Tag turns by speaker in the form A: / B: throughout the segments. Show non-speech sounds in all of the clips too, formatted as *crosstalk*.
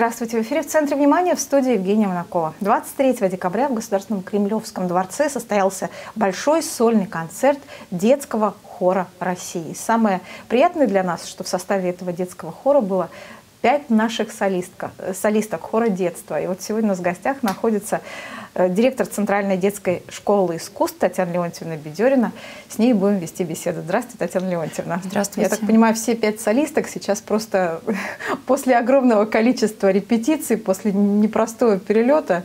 A: Здравствуйте. В эфире в центре внимания в студии Евгения Монакова. 23 декабря в Государственном Кремлевском дворце состоялся большой сольный концерт детского хора России. Самое приятное для нас, что в составе этого детского хора было пять наших солистка, солисток хора детства. И вот сегодня у нас в гостях находится э, директор Центральной детской школы искусств Татьяна Леонтьевна Бедерина. С ней будем вести беседу. Здравствуйте, Татьяна Леонтьевна.
B: Здравствуйте.
A: Я так понимаю, все пять солисток сейчас просто *laughs* после огромного количества репетиций, после непростого перелета,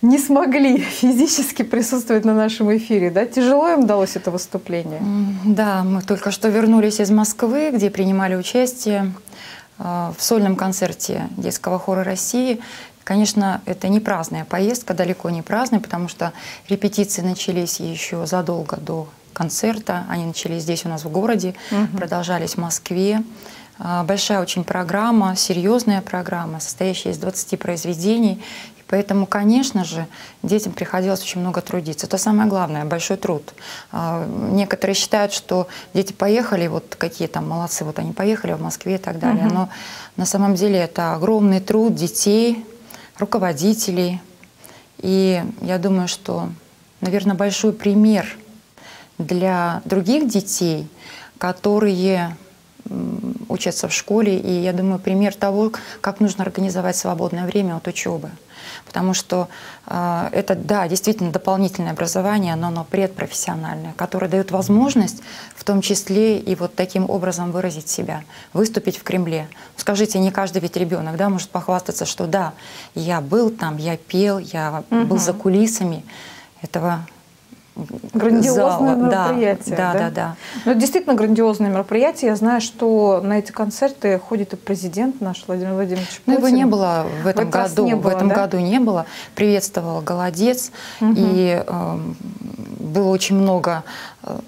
A: не смогли *laughs* физически присутствовать на нашем эфире. Да? Тяжело им удалось это выступление?
B: Да, мы только что вернулись из Москвы, где принимали участие Э, в сольном концерте детского хора России. Конечно, это не праздная поездка, далеко не праздная, потому что репетиции начались еще задолго до концерта. Они начались здесь у нас в городе, угу. продолжались в Москве. Э, большая очень программа, серьезная программа, состоящая из 20 произведений. Поэтому, конечно же, детям приходилось очень много трудиться. Это самое главное, большой труд. А, некоторые считают, что дети поехали, вот какие там молодцы, вот они поехали в Москве и так далее. Но на самом деле это огромный труд детей, руководителей. И я думаю, что, наверное, большой пример для других детей, которые учатся в школе, и я думаю, пример того, как нужно организовать свободное время от учебы потому что э, это, да, действительно дополнительное образование, но оно предпрофессиональное, которое дает возможность в том числе и вот таким образом выразить себя, выступить в Кремле. Скажите, не каждый ведь ребенок да, может похвастаться, что да, я был там, я пел, я угу. был за кулисами этого
A: Грандиозное зала. мероприятие.
B: Да, да, да. да.
A: Ну, это действительно грандиозное мероприятие. Я знаю, что на эти концерты ходит и президент наш Владимир Владимирович
B: Путин. Ну, его не было в этом в году. Не было, в этом да? году не было. Приветствовал голодец. Угу. И э, было очень много э,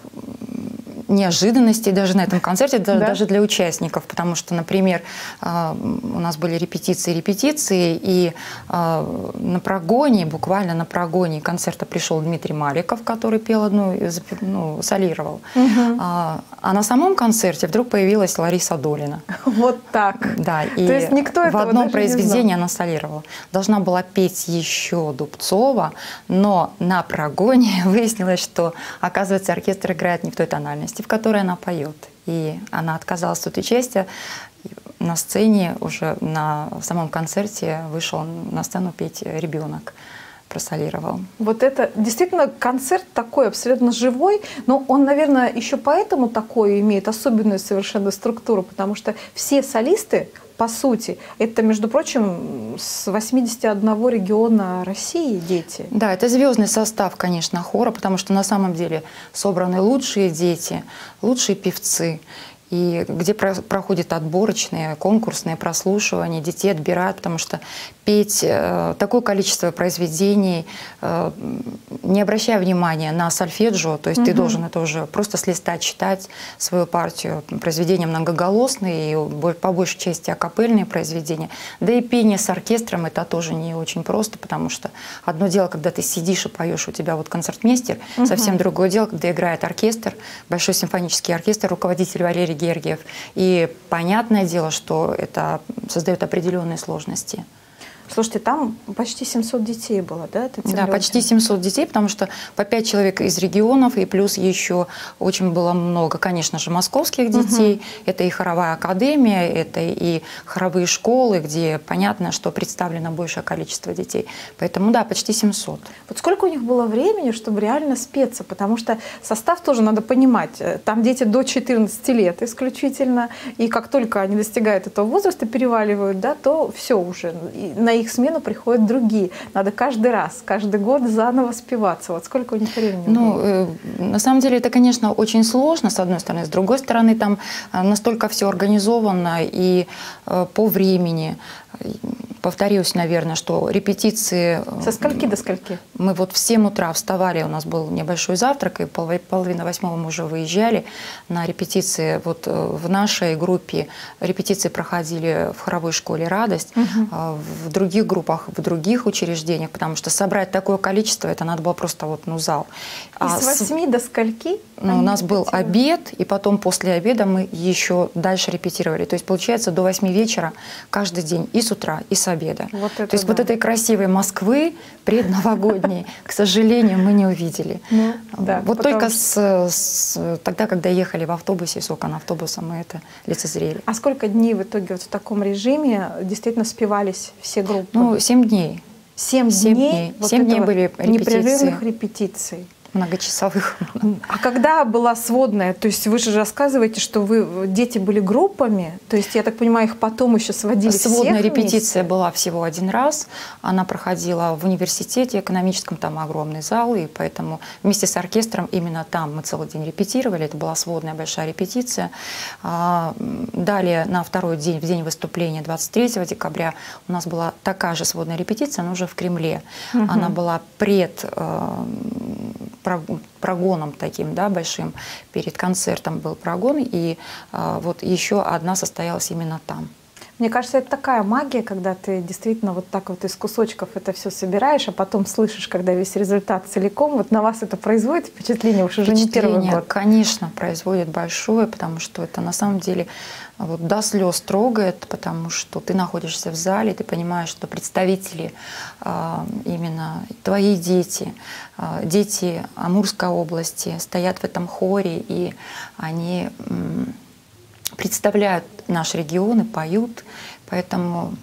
B: неожиданностей даже на этом концерте, да? даже для участников, потому что, например, а, у нас были репетиции, репетиции, и а, на прогоне, буквально на прогоне концерта пришел Дмитрий Маликов, который пел одну, ну, солировал. Угу. А, а на самом концерте вдруг появилась Лариса Долина. *laughs*
A: Вот так.
B: Да, и То есть никто в одном произведении она солировала. Должна была петь еще Дубцова, но на прогоне *laughs* выяснилось, что, оказывается, оркестр играет не в той тональности в которой она поет. И она отказалась от участия. На сцене уже на самом концерте вышел на сцену петь ребенок просолировал.
A: Вот это действительно концерт такой абсолютно живой, но он, наверное, еще поэтому такой имеет особенную совершенно структуру, потому что все солисты по сути. Это, между прочим, с 81 региона России дети.
B: Да, это звездный состав, конечно, хора, потому что на самом деле собраны лучшие дети, лучшие певцы и где проходят отборочные, конкурсные прослушивания, детей отбирают, потому что петь э, такое количество произведений, э, не обращая внимания на сольфеджио, то есть угу. ты должен это уже просто с листа читать свою партию. Произведения многоголосные, и по большей части акапельные произведения. Да и пение с оркестром это тоже не очень просто, потому что одно дело, когда ты сидишь и поешь, у тебя вот концертмейстер, угу. совсем другое дело, когда играет оркестр, большой симфонический оркестр, руководитель Валерий Гергиев. И понятное дело, что это создает определенные сложности.
A: Слушайте, там почти 700 детей было, да?
B: Да, почти 700 детей, потому что по 5 человек из регионов, и плюс еще очень было много, конечно же, московских детей. Угу. Это и хоровая академия, это и хоровые школы, где понятно, что представлено большее количество детей. Поэтому, да, почти 700.
A: Вот сколько у них было времени, чтобы реально спеться? Потому что состав тоже надо понимать. Э, там дети до 14 лет исключительно, и как только они достигают этого возраста, переваливают, да, то все уже. на их смену приходят другие. Надо каждый раз, каждый год заново спиваться. Вот сколько у них времени?
B: Ну, э, на самом деле это, конечно, очень сложно, с одной стороны. С другой стороны, там э, настолько все организовано и э, по времени повторюсь, наверное, что репетиции...
A: Э, Со скольки до скольки?
B: Мы вот в 7 утра вставали, у нас был небольшой завтрак, и половина восьмого мы уже выезжали на репетиции. Вот э, в нашей группе репетиции проходили в хоровой школе «Радость», угу. в других группах, в других учреждениях, потому что собрать такое количество, это надо было просто вот, ну, зал.
A: И а с 8 с... до скольки?
B: Ну, у нас был обед, и потом после обеда мы еще дальше репетировали. То есть, получается, до 8 вечера каждый день, и с утра, и с с обеда. Вот это То есть да. вот этой красивой Москвы предновогодней, *laughs* к сожалению, мы не увидели. Ну, да, вот только с, с, тогда, когда ехали в автобусе, с окон автобуса, мы это лицезрели.
A: А сколько дней в итоге вот в таком режиме действительно спевались все группы?
B: Ну, семь дней.
A: Семь дней?
B: дней, вот 7 дней были репетиции.
A: Непрерывных репетиций
B: многочасовых.
A: А когда была сводная, то есть вы же рассказываете, что вы дети были группами, то есть я так понимаю, их потом еще сводили
B: Сводная
A: всех
B: репетиция была всего один раз, она проходила в университете экономическом, там огромный зал, и поэтому вместе с оркестром именно там мы целый день репетировали, это была сводная большая репетиция. А, далее на второй день, в день выступления 23 декабря у нас была такая же сводная репетиция, но уже в Кремле. Угу. Она была пред э, прогоном таким, да, большим. Перед концертом был прогон, и а, вот еще одна состоялась именно там.
A: Мне кажется, это такая магия, когда ты действительно вот так вот из кусочков это все собираешь, а потом слышишь, когда весь результат целиком. Вот на вас это производит впечатление уж уже не первый год.
B: Конечно, производит большое, потому что это на самом деле вот до слез трогает, потому что ты находишься в зале, ты понимаешь, что представители а, именно твои дети, а, дети Амурской области стоят в этом хоре, и они представляют наш регион и поют. Поэтому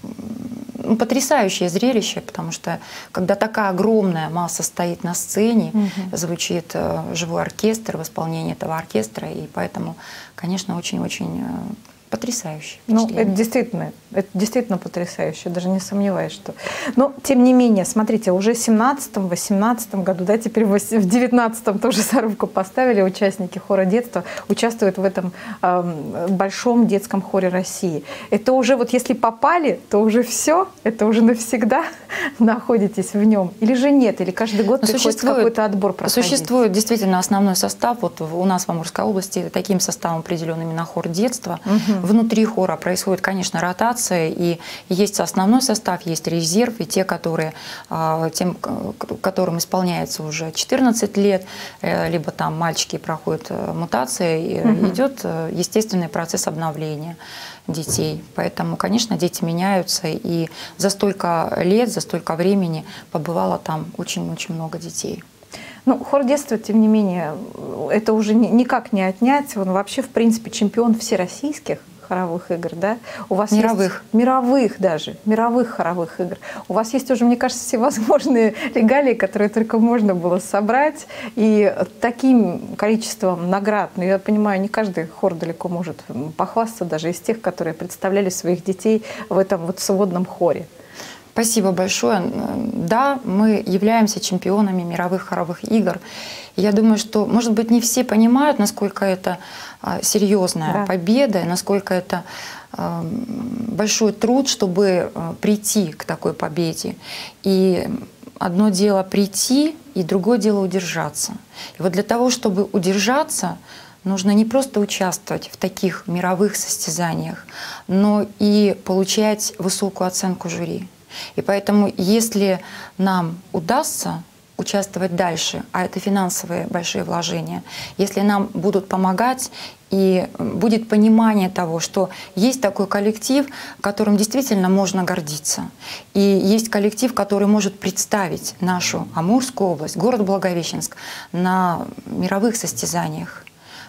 B: ну, потрясающее зрелище, потому что когда такая огромная масса стоит на сцене, угу. звучит э, живой оркестр в исполнении этого оркестра, и поэтому, конечно, очень-очень э, потрясающе.
A: Ну, это действительно, это действительно потрясающе, даже не сомневаюсь, что... Но, тем не менее, смотрите, уже в 17-18 году, да, теперь в 19-м тоже зарубку поставили участники хора детства, участвуют в этом э, большом детском хоре России. Это уже вот если попали, то уже все, это уже навсегда *laughs* находитесь в нем. Или же нет, или каждый год Но приходится какой-то отбор проходить?
B: Существует действительно основной состав. Вот у нас в Амурской области таким составом определен именно хор детства. Угу Внутри хора происходит, конечно, ротация, и есть основной состав, есть резерв, и те, которые, а, тем, которым исполняется уже 14 лет, э, либо там мальчики проходят э, мутации, угу. идет э, естественный процесс обновления детей. Поэтому, конечно, дети меняются, и за столько лет, за столько времени побывало там очень-очень много детей.
A: Ну, хор детства, тем не менее, это уже никак не отнять. Он вообще, в принципе, чемпион всероссийских хоровых игр, да?
B: У вас мировых.
A: Есть, мировых даже, мировых хоровых игр. У вас есть уже, мне кажется, всевозможные регалии, которые только можно было собрать. И таким количеством наград, ну, я понимаю, не каждый хор далеко может похвастаться, даже из тех, которые представляли своих детей в этом вот сводном хоре.
B: Спасибо большое. Да, мы являемся чемпионами мировых хоровых игр. Я думаю, что, может быть, не все понимают, насколько это серьезная да. победа, насколько это а, большой труд, чтобы а, прийти к такой победе. И одно дело прийти, и другое дело удержаться. И вот для того, чтобы удержаться, нужно не просто участвовать в таких мировых состязаниях, но и получать высокую оценку жюри. И поэтому, если нам удастся участвовать дальше, а это финансовые большие вложения, если нам будут помогать и будет понимание того, что есть такой коллектив, которым действительно можно гордиться. И есть коллектив, который может представить нашу Амурскую область, город Благовещенск на мировых состязаниях.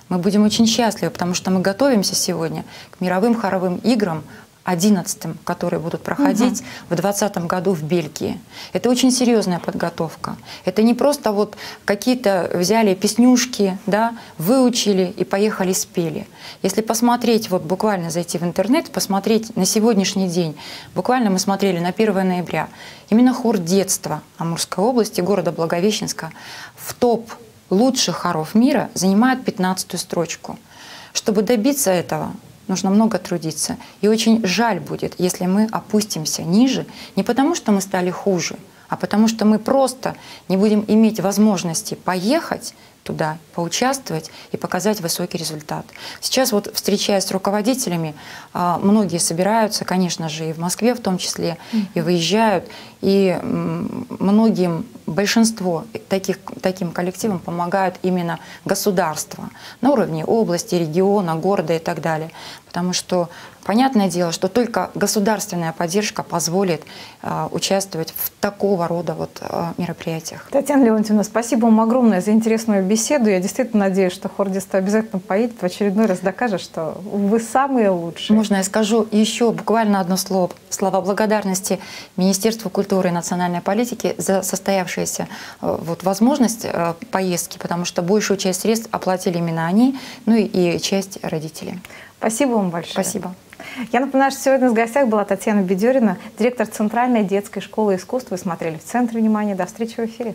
B: Мы будем очень счастливы, потому что мы готовимся сегодня к мировым хоровым играм 11, которые будут проходить угу. в 2020 году в Бельгии. Это очень серьезная подготовка. Это не просто вот какие-то взяли песнюшки, да, выучили и поехали спели. Если посмотреть, вот буквально зайти в интернет, посмотреть на сегодняшний день, буквально мы смотрели на 1 ноября, именно хор детства Амурской области, города Благовещенска, в топ лучших хоров мира занимает 15 строчку. Чтобы добиться этого, нужно много трудиться. И очень жаль будет, если мы опустимся ниже, не потому что мы стали хуже, а потому что мы просто не будем иметь возможности поехать туда, поучаствовать и показать высокий результат. Сейчас вот встречаясь с руководителями, а, многие собираются, конечно же, и в Москве в том числе, и выезжают, и многим, большинство таких, таким коллективам помогают именно государство на уровне области, региона, города и так далее. Потому что понятное дело, что только государственная поддержка позволит э, участвовать в такого рода вот э, мероприятиях.
A: Татьяна Леонтьевна, спасибо вам огромное за интересную беседу. Я действительно надеюсь, что хор детства обязательно поедет в очередной раз докажет, что вы самые лучшие.
B: Можно я скажу еще буквально одно слово? Слова благодарности Министерству культуры и национальной политики за состоявшуюся э, вот, возможность э, поездки, потому что большую часть средств оплатили именно они, ну и, и часть родителей.
A: Спасибо вам большое.
B: Спасибо.
A: Я напоминаю, что сегодня в гостях была Татьяна Бедерина, директор Центральной детской школы искусств. Вы смотрели в центре внимания. До встречи в эфире.